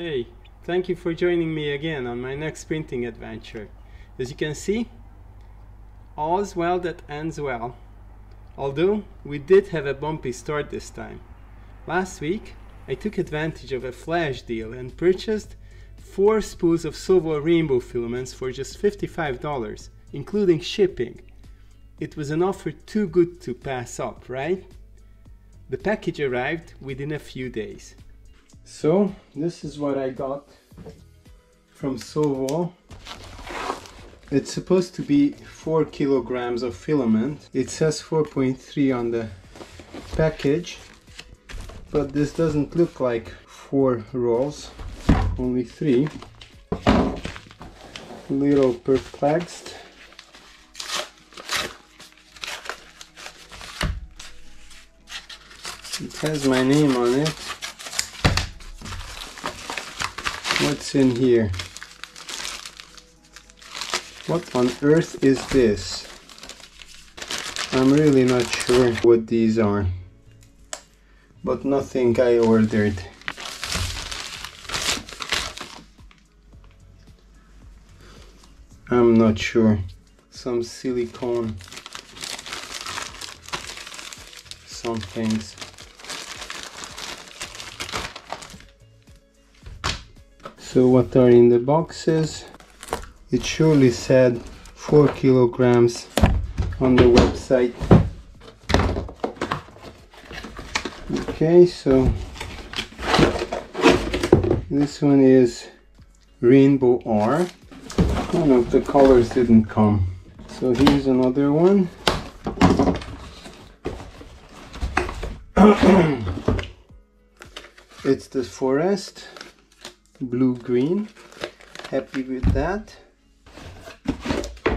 Hey, thank you for joining me again on my next printing adventure. As you can see, all's well that ends well. Although we did have a bumpy start this time. Last week, I took advantage of a flash deal and purchased four spools of Sovol rainbow filaments for just $55, including shipping. It was an offer too good to pass up, right? The package arrived within a few days. So, this is what I got from Sovol. It's supposed to be 4 kilograms of filament. It says 4.3 on the package, but this doesn't look like 4 rolls, only 3. Little perplexed. It has my name on it. What's in here? What on earth is this? I'm really not sure what these are. But nothing I ordered. I'm not sure. Some silicone. Some things. So what are in the boxes? It surely said 4 kilograms on the website. Okay, so this one is Rainbow R. One of the colors didn't come. So here's another one. it's the forest blue green happy with that.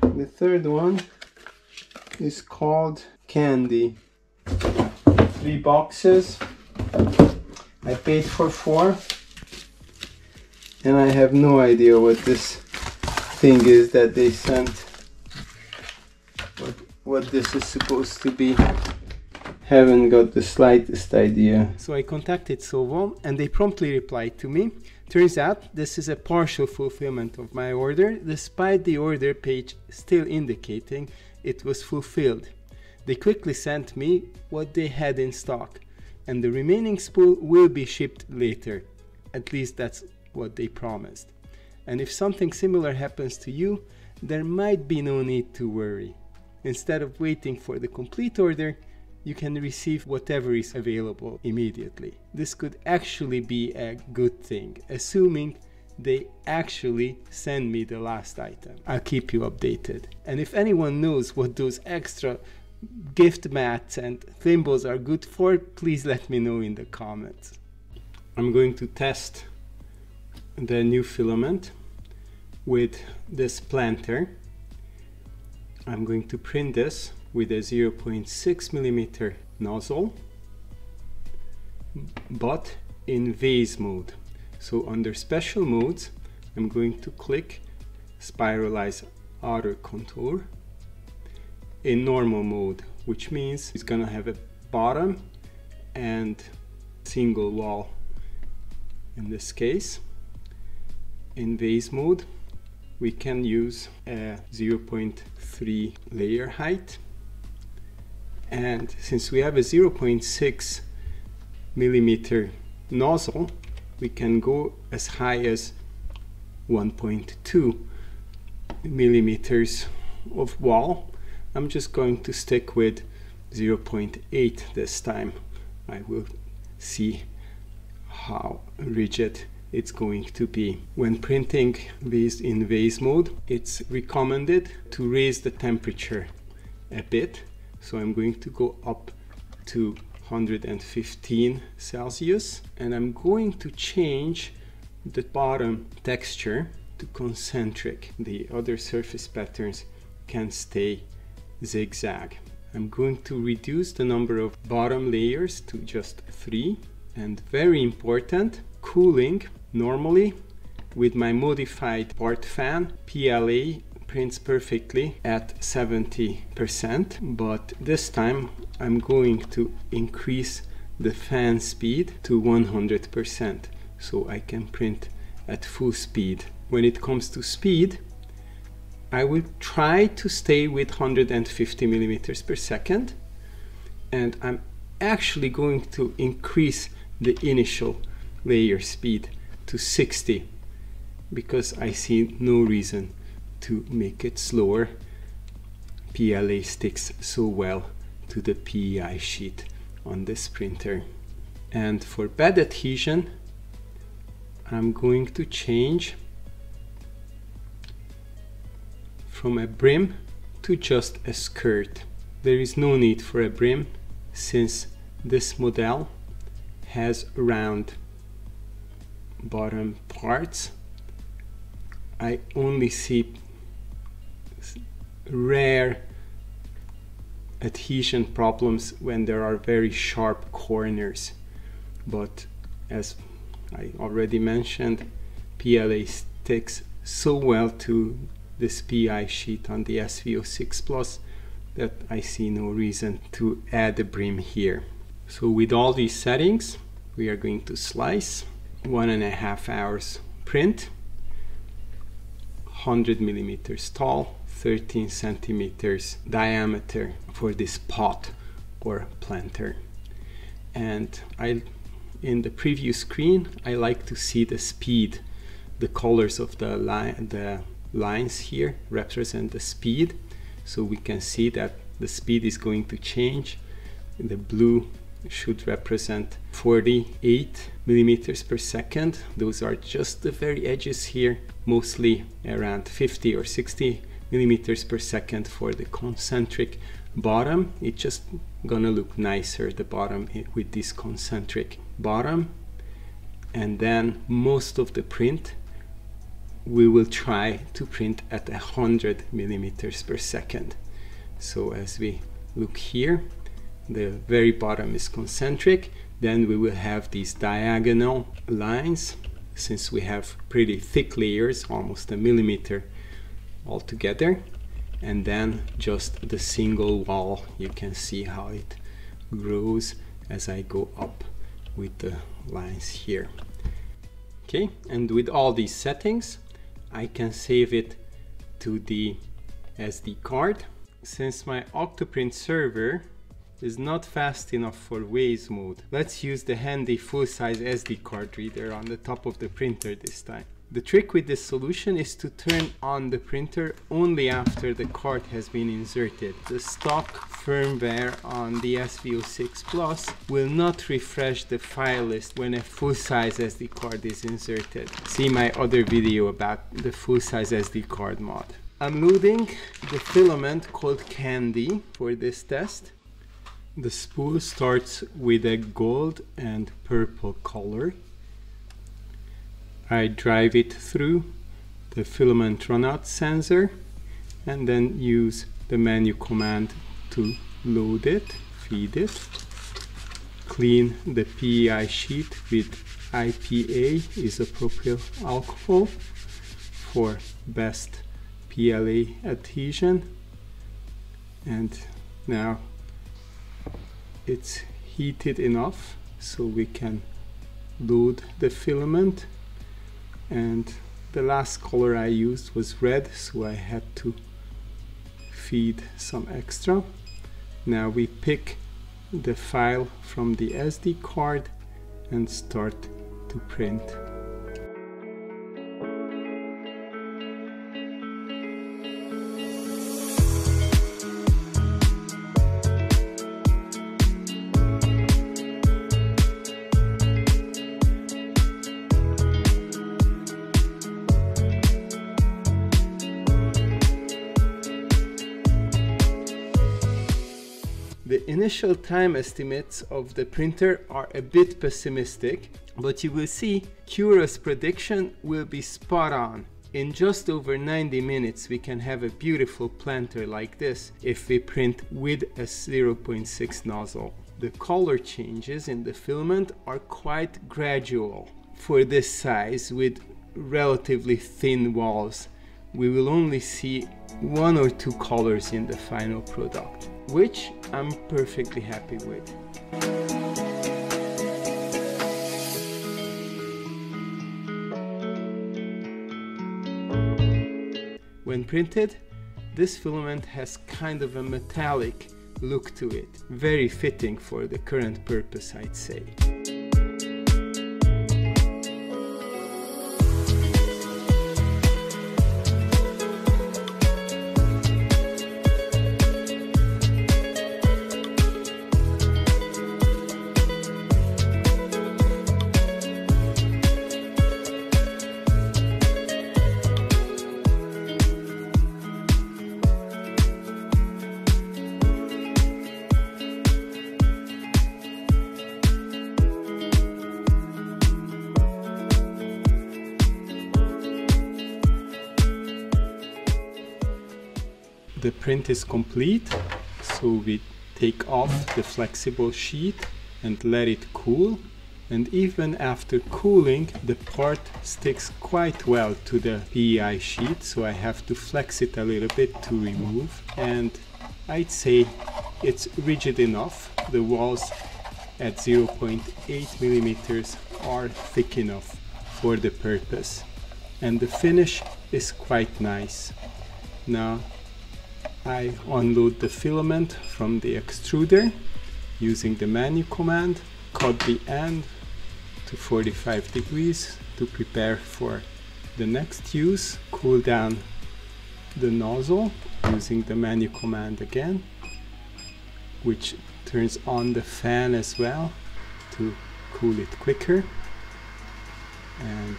The third one is called candy. Three boxes. I paid for four. And I have no idea what this thing is that they sent. What, what this is supposed to be. Haven't got the slightest idea. So I contacted Sovol and they promptly replied to me Turns out this is a partial fulfillment of my order, despite the order page still indicating it was fulfilled. They quickly sent me what they had in stock, and the remaining spool will be shipped later. At least that's what they promised. And if something similar happens to you, there might be no need to worry. Instead of waiting for the complete order, you can receive whatever is available immediately. This could actually be a good thing, assuming they actually send me the last item. I'll keep you updated. And if anyone knows what those extra gift mats and thimbles are good for, please let me know in the comments. I'm going to test the new filament with this planter. I'm going to print this with a 0.6 millimeter nozzle but in vase mode. So under special modes I'm going to click spiralize outer contour in normal mode which means it's gonna have a bottom and single wall. In this case in vase mode we can use a 0.3 layer height and since we have a 0.6 millimeter nozzle we can go as high as 1.2 millimeters of wall. I'm just going to stick with 0.8 this time. I will see how rigid it's going to be. When printing these in vase mode, it's recommended to raise the temperature a bit so I'm going to go up to 115 Celsius and I'm going to change the bottom texture to concentric. The other surface patterns can stay zigzag. I'm going to reduce the number of bottom layers to just three and very important cooling normally with my modified part fan PLA prints perfectly at 70% but this time I'm going to increase the fan speed to 100% so I can print at full speed. When it comes to speed, I will try to stay with 150 millimeters per second and I'm actually going to increase the initial layer speed to 60 because I see no reason to make it slower. PLA sticks so well to the PEI sheet on this printer. And for bed adhesion, I'm going to change from a brim to just a skirt. There is no need for a brim since this model has round bottom parts I only see rare adhesion problems when there are very sharp corners but as I already mentioned PLA sticks so well to this PEI sheet on the SV06 Plus that I see no reason to add a brim here. So with all these settings, we are going to slice one and a half hours print, 100 millimeters tall, 13 centimeters diameter for this pot or planter. And I, in the preview screen, I like to see the speed, the colors of the line, the lines here represent the speed. So we can see that the speed is going to change. The blue should represent 48 millimeters per second. Those are just the very edges here mostly around 50 or 60 millimeters per second for the concentric bottom. It's just gonna look nicer the bottom eh, with this concentric bottom. And then most of the print we will try to print at 100 millimeters per second. So as we look here, the very bottom is concentric, then we will have these diagonal lines. Since we have pretty thick layers, almost a millimeter altogether, and then just the single wall. You can see how it grows as I go up with the lines here. Okay, and with all these settings, I can save it to the SD card. Since my Octoprint server is not fast enough for vase mode, let's use the handy full-size SD card reader on the top of the printer this time. The trick with this solution is to turn on the printer only after the card has been inserted. The stock firmware on the SV06 Plus will not refresh the file list when a full-size SD card is inserted. See my other video about the full-size SD card mod. I'm loading the filament called Candy for this test. The spool starts with a gold and purple color I drive it through the filament runout sensor and then use the menu command to load it, feed it, clean the PEI sheet with IPA isopropyl alcohol for best PLA adhesion. And now it's heated enough so we can load the filament and the last color I used was red so I had to feed some extra. Now we pick the file from the SD card and start to print The initial time estimates of the printer are a bit pessimistic, but you will see Cura's prediction will be spot on. In just over 90 minutes we can have a beautiful planter like this if we print with a 0.6 nozzle. The color changes in the filament are quite gradual. For this size with relatively thin walls, we will only see one or two colors in the final product which I'm perfectly happy with. When printed, this filament has kind of a metallic look to it, very fitting for the current purpose I'd say. The print is complete so we take off the flexible sheet and let it cool. And even after cooling the part sticks quite well to the PEI sheet so I have to flex it a little bit to remove. And I'd say it's rigid enough. The walls at 0.8 millimeters are thick enough for the purpose. And the finish is quite nice. Now I unload the filament from the extruder using the menu command, cut the end to 45 degrees to prepare for the next use, cool down the nozzle using the menu command again, which turns on the fan as well to cool it quicker. And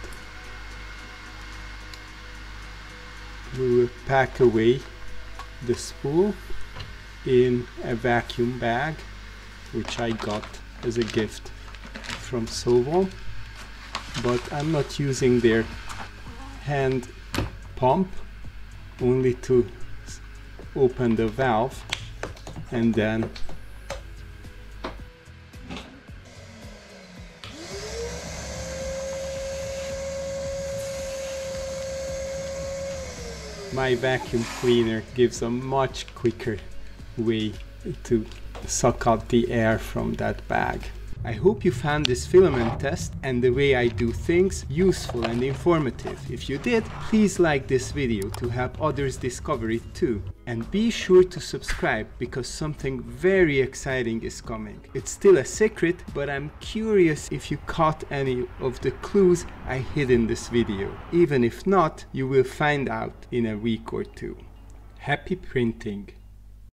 we will pack away the spool in a vacuum bag which I got as a gift from Sovol but I'm not using their hand pump only to open the valve and then my vacuum cleaner gives a much quicker way to suck out the air from that bag. I hope you found this filament test and the way I do things useful and informative. If you did, please like this video to help others discover it too. And be sure to subscribe because something very exciting is coming. It's still a secret, but I'm curious if you caught any of the clues I hid in this video. Even if not, you will find out in a week or two. Happy printing!